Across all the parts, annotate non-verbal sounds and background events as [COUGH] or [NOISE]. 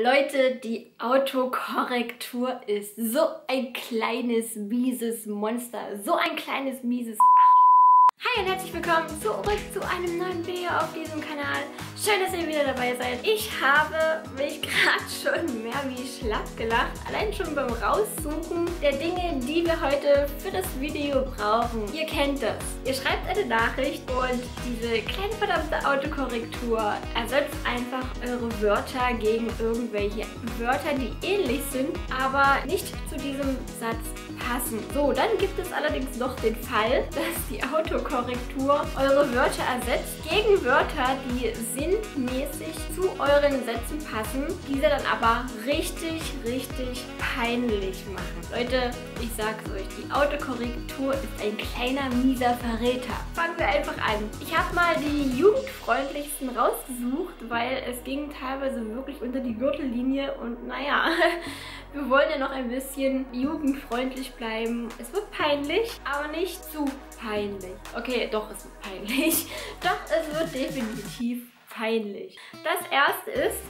Leute, die Autokorrektur ist so ein kleines, mieses Monster. So ein kleines, mieses Hi und herzlich willkommen zurück zu einem neuen Video auf diesem Kanal. Schön, dass ihr wieder dabei seid. Ich habe mich [LAUGHS] gerade schon mehr wie schlapp gelacht. Allein schon beim Raussuchen der Dinge, die wir heute für das Video brauchen. Ihr kennt das. Ihr schreibt eine Nachricht und diese kleine verdammte Autokorrektur ersetzt einfach eure Wörter gegen irgendwelche Wörter, die ähnlich sind, aber nicht zu diesem Satz passen. So, dann gibt es allerdings noch den Fall, [LAUGHS] dass die Autokorrektur eure Wörter ersetzt gegen Wörter, die sinnmäßig zu euren Sätzen passen, diese dann aber richtig, richtig peinlich machen. Leute, ich sag's euch, die Autokorrektur ist ein kleiner, mieser Verräter. Fangen wir einfach an. Ich habe mal die jugendfreundlichsten rausgesucht, weil es ging teilweise wirklich unter die Gürtellinie und naja, [LAUGHS] wir wollen ja noch ein bisschen jugendfreundlich bleiben. Es wird peinlich, aber nicht zu peinlich. Okay, doch, es wird peinlich. [LAUGHS] Doch, es wird definitiv peinlich. Das erste ist,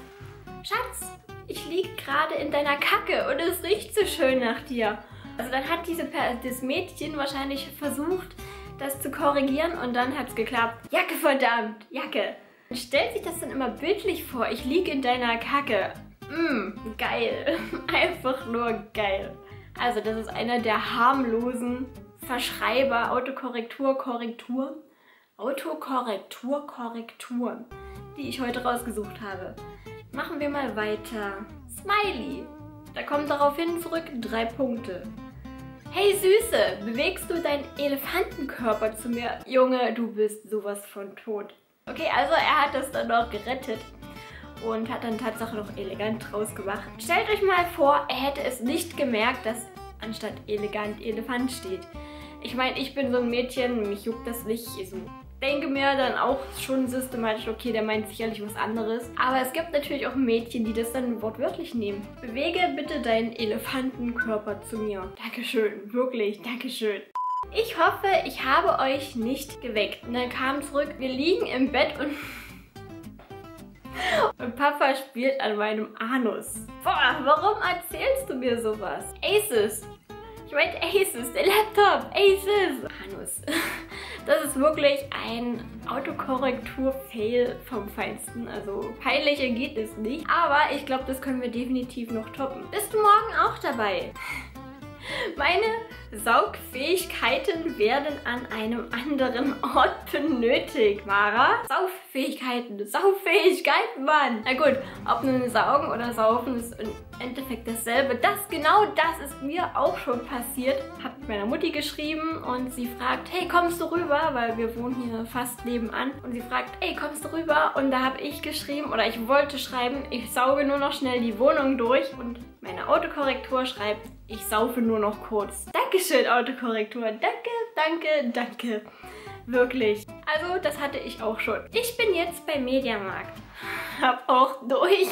Schatz, ich liege gerade in deiner Kacke und es riecht so schön nach dir. Also dann hat diese, das Mädchen wahrscheinlich versucht, das zu korrigieren und dann hat es geklappt. Jacke verdammt, Jacke. Stellt sich das dann immer bildlich vor, ich liege in deiner Kacke. Mmm, geil. [LAUGHS] Einfach nur geil. Also das ist einer der harmlosen Verschreiber, Autokorrektur, Korrektur, Autokorrektur, Korrektur, die ich heute rausgesucht habe. Machen wir mal weiter. Smiley. Da kommt daraufhin zurück drei Punkte. Hey Süße, bewegst du deinen Elefantenkörper zu mir? Junge, du bist sowas von tot. Okay, also er hat das dann noch gerettet und hat dann Tatsache noch elegant draus gemacht. Stellt euch mal vor, er hätte es nicht gemerkt, dass anstatt elegant Elefant steht. Ich meine, ich bin so ein Mädchen, mich juckt das nicht. Ich denke mir dann auch schon systematisch, okay, der meint sicherlich was anderes. Aber es gibt natürlich auch Mädchen, die das dann wortwörtlich nehmen. Bewege bitte deinen Elefantenkörper zu mir. Dankeschön, wirklich, Dankeschön. Ich hoffe, ich habe euch nicht geweckt. Und dann kam zurück, wir liegen im Bett und Papa spielt an meinem Anus. Boah, warum erzählst du mir sowas? Aces. Ich meinte Aces, der Laptop. Aces. Anus. [LAUGHS] Das ist wirklich ein Autokorrektur-Fail vom Feinsten. Also peinlicher geht es nicht. Aber ich glaube, das können wir definitiv noch toppen. Bist du morgen auch dabei? [LAUGHS] Meine Saugfähigkeiten werden an einem anderen Ort benötigt. Mara? Sauffähigkeiten. Sauffähigkeiten, Mann. Na gut, ob nun saugen oder saufen ist im Endeffekt dasselbe. Das, genau das ist mir auch schon passiert. Hab meiner Mutti geschrieben und sie fragt, hey, kommst du rüber? Weil wir wohnen hier fast nebenan. Und sie fragt, hey, kommst du rüber? Und da habe ich geschrieben, oder ich wollte schreiben, ich sauge nur noch schnell die Wohnung durch. Und meine Autokorrektur schreibt, ich saufe nur noch kurz. Dankeschön, Autokorrektur. Danke, danke, danke. Wirklich. Also, das hatte ich auch schon. Ich bin jetzt beim Mediamarkt. Hab auch Durchfall.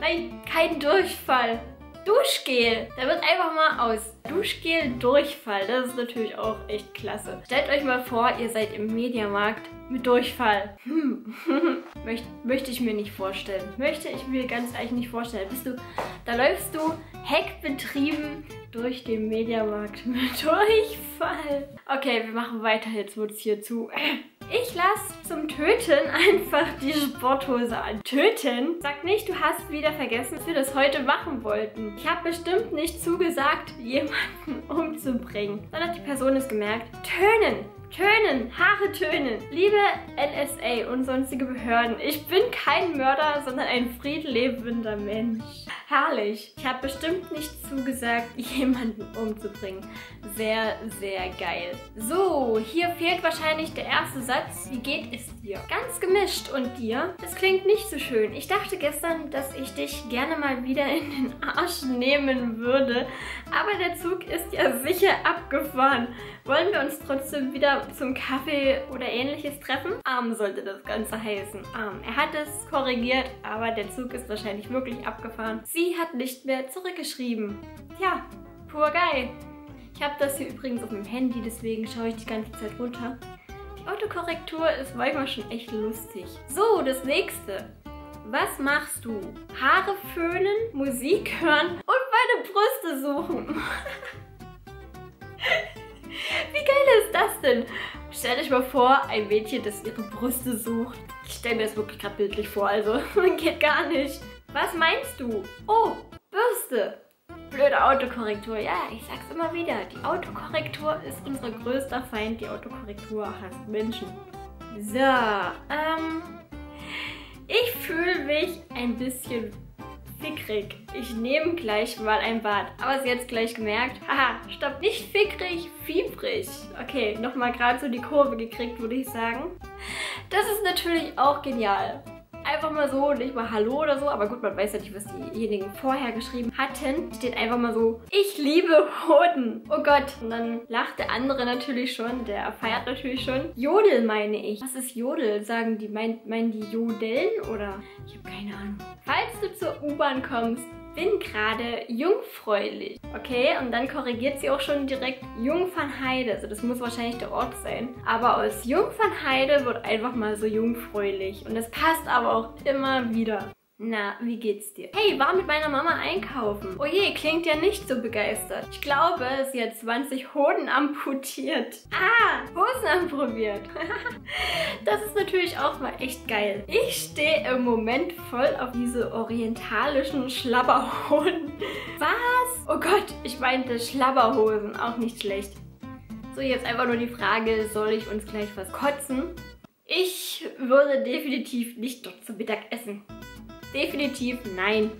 Nein, kein Durchfall. Duschgel. Da wird einfach mal aus Duschgel Durchfall. Das ist natürlich auch echt klasse. Stellt euch mal vor, ihr seid im Mediamarkt mit Durchfall. Hm. [LAUGHS] Möcht, möchte ich mir nicht vorstellen. Möchte ich mir ganz ehrlich nicht vorstellen. Bist du, da läufst du heckbetrieben durch den Mediamarkt [LAUGHS] mit Durchfall. Okay, wir machen weiter. Jetzt wird es hier zu. [LAUGHS] Ich lasse zum Töten [LAUGHS] einfach die Sporthose an. Töten? Sag nicht, du hast wieder vergessen, dass wir das heute machen wollten. Ich habe bestimmt nicht zugesagt, [LAUGHS] jemanden umzubringen. Dann hat die Person es gemerkt. Tönen! Tönen, Haare tönen. Liebe NSA und sonstige Behörden, ich bin kein Mörder, sondern ein friedlebender Mensch. Herrlich. Ich habe bestimmt nicht zugesagt, [LAUGHS] jemanden umzubringen. Sehr, sehr geil. So, hier fehlt wahrscheinlich der erste Satz. Wie geht es dir? Ganz gemischt. Und dir? Das klingt nicht so schön. Ich dachte gestern, dass ich dich gerne mal wieder in den [LAUGHS] Arsch nehmen würde. Aber der Zug ist ja sicher abgefahren. Wollen wir uns trotzdem wieder zum Kaffee oder ähnliches treffen? Arm sollte das Ganze heißen. Arm. Er hat es korrigiert, aber der Zug ist wahrscheinlich wirklich abgefahren. Sie hat nicht mehr zurückgeschrieben. Tja, pur geil. Ich habe das hier übrigens auf dem Handy, deswegen schaue ich die ganze Zeit runter. Die Autokorrektur ist manchmal schon echt lustig. So, das nächste. Was machst du? Haare föhnen, Musik hören und meine Brüste suchen. [LAUGHS] Wie geil ist das denn? Stell dich mal vor, ein Mädchen, das ihre Brüste sucht. Ich stelle mir das wirklich gerade bildlich vor, also [LAUGHS] geht gar nicht. Was meinst du? Oh, Bürste. Blöde Autokorrektur. Ja, ich sag's immer wieder. Die Autokorrektur ist unser größter Feind. Die Autokorrektur hasst Menschen. So, ähm... Ich fühle mich ein bisschen fickrig. Ich nehme gleich mal ein Bad. Aber sie jetzt gleich gemerkt. Haha, stopp, nicht fickrig, fiebrig. Okay, nochmal gerade so die Kurve gekriegt, würde ich sagen. Das ist natürlich auch genial einfach mal so, nicht mal Hallo oder so, aber gut, man weiß ja nicht, was diejenigen vorher geschrieben hatten. Steht einfach mal so, ich liebe Hoden. Oh Gott. Und dann lacht der andere natürlich schon, der feiert natürlich schon. Jodel meine ich. Was ist Jodel? Sagen die, meinen, meinen die Jodeln oder? Ich habe keine Ahnung. Falls du zur U-Bahn kommst, bin gerade jungfräulich. Okay, und dann korrigiert sie auch schon direkt Jungfernheide. Also das muss wahrscheinlich der Ort sein. Aber aus Jungfernheide wird einfach mal so jungfräulich. Und das passt aber auch immer wieder. Na, wie geht's dir? Hey, war mit meiner Mama einkaufen. Oh je, klingt ja nicht so begeistert. Ich glaube, sie hat 20 Hoden amputiert. Ah, Hosen anprobiert. [LAUGHS] das ist natürlich auch mal echt geil. Ich stehe im Moment voll auf diese orientalischen Schlabberhoden. [LAUGHS] Was? Oh Gott, ich meinte Schlabberhosen. Auch nicht schlecht. So, jetzt einfach nur die Frage, soll ich uns gleich was kotzen? Ich würde definitiv nicht dort zu Mittag essen. Definitiv nein.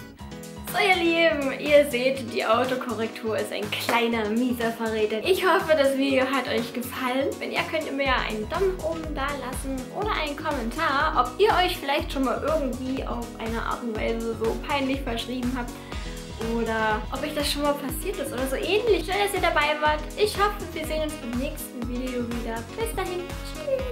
So ihr Lieben, ihr seht, die Autokorrektur ist ein kleiner, mieser Verräter. Ich hoffe, das Video hat euch gefallen. Wenn ja, könnt ihr mir einen Daumen oben da lassen oder einen Kommentar, ob ihr euch vielleicht schon mal irgendwie auf eine Art und Weise so peinlich verschrieben habt oder ob euch das schon mal passiert ist oder so ähnlich. Schön, dass ihr dabei wart. Ich hoffe, wir sehen uns im nächsten Video wieder. Bis dahin, tschüss.